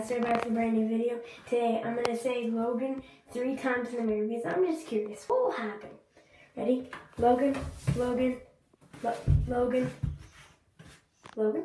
Stay back to a brand new video. Today I'm gonna say Logan three times in the mirror because I'm just curious. What will happen? Ready? Logan, Logan, Lo- Logan, Logan.